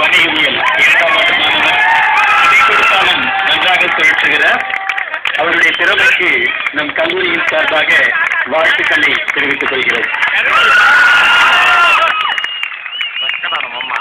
வணிகவியல் இரண்டாம் ஆண்டு மாணவர் நன்றாக சுழற்றுகிறார் அவருடைய திறமைக்கு நம் கல்லூரியின் சார்பாக வாழ்த்துக்களை தெரிவித்துக் கொள்கிறேன். அம்மா.